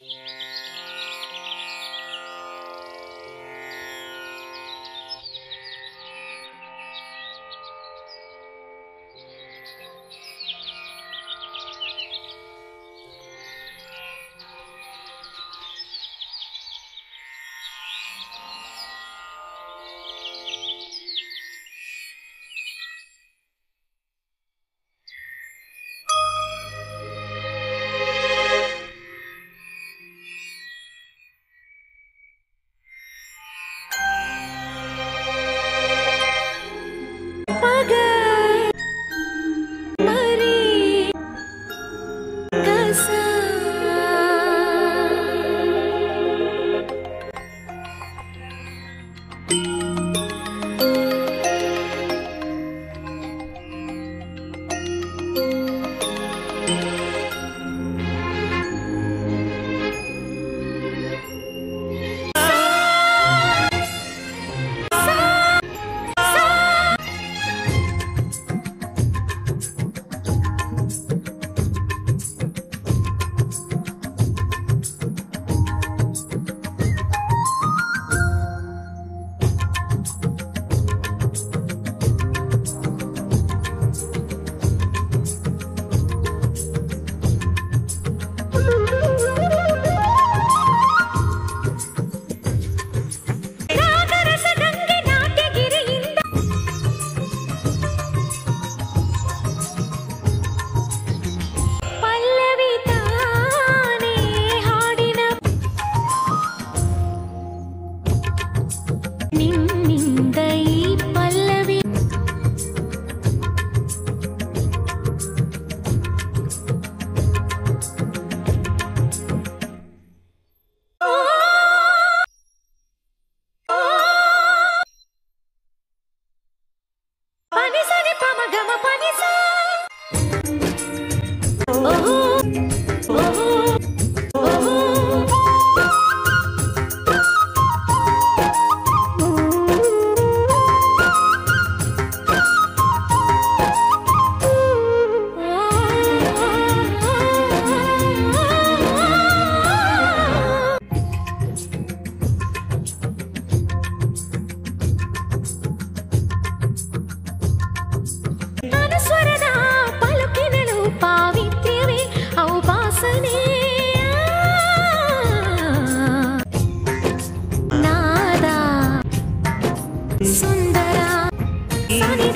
Música Sunny